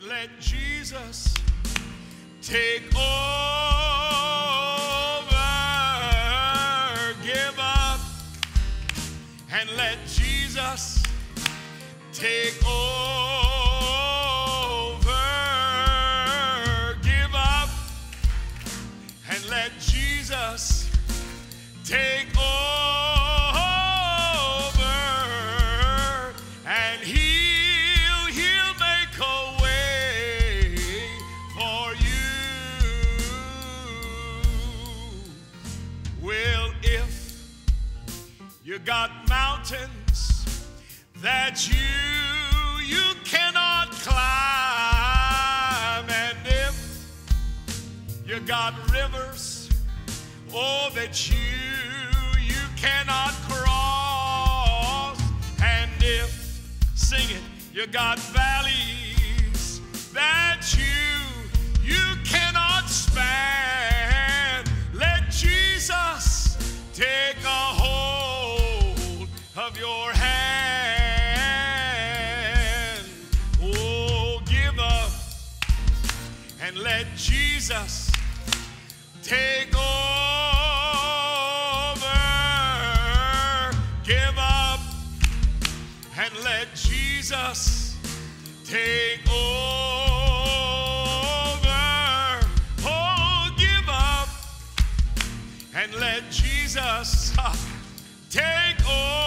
and let Jesus take over. Give up and let Jesus take over. You got mountains that you you cannot climb. And if you got rivers oh that you you cannot cross. And if sing it you got valleys that you Jesus take over. Give up and let Jesus take over. Oh, give up and let Jesus take over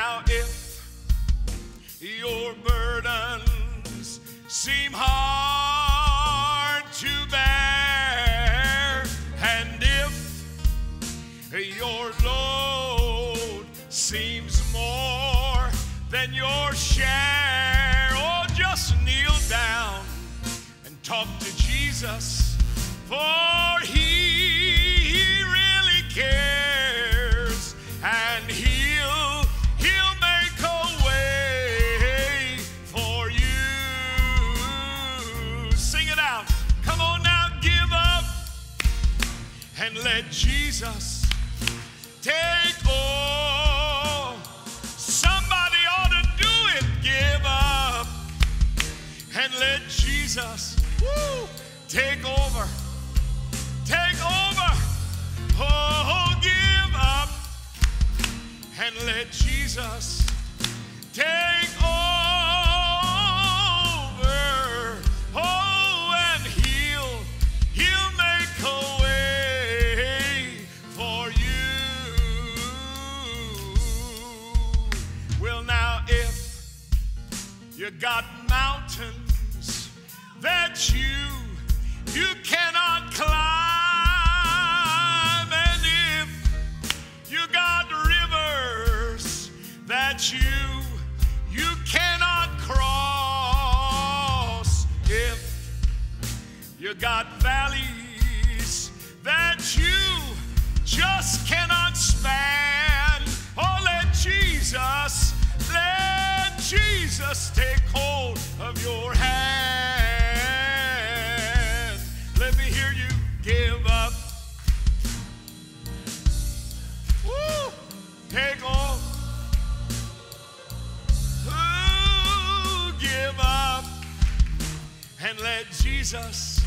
now if your burdens seem hard to bear and if your load seems more than your share. Oh, just kneel down and talk to Jesus, for he, and let Jesus take over. Oh, and he'll he'll make a way for you. Well, now if you got mountains that you you cannot climb, that you you cannot cross. If you got valleys that you just cannot span oh let jesus let jesus take and let Jesus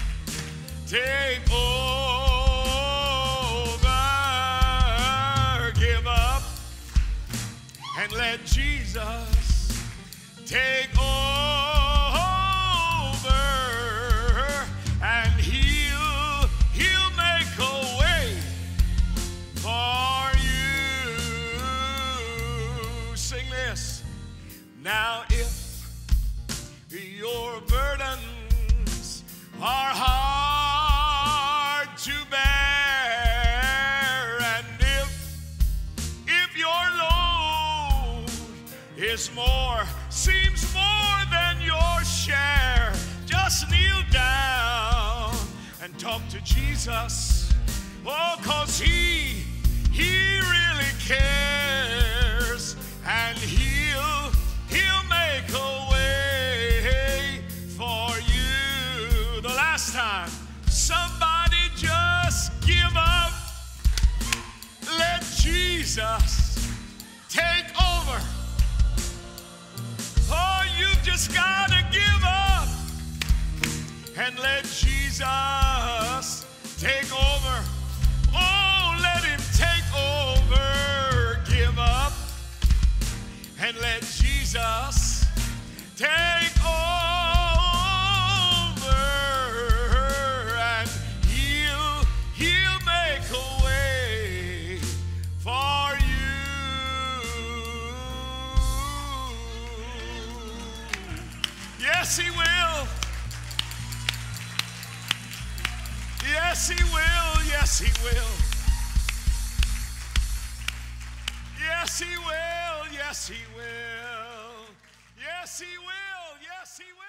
take over. Give up and let Jesus take over, more, seems more than your share, just kneel down and talk to Jesus. Oh, cause he he really cares, and he'll he'll make a way for you. The last time, Somebody just give up. Let Jesus and let Jesus take over. Oh, let him take over. Give up and let Jesus take over. And he'll, he'll make a way for you. Yes, he will. Yes, He will. Yes, He will. Yes, He will. Yes, He will. Yes, He will. Yes, He will.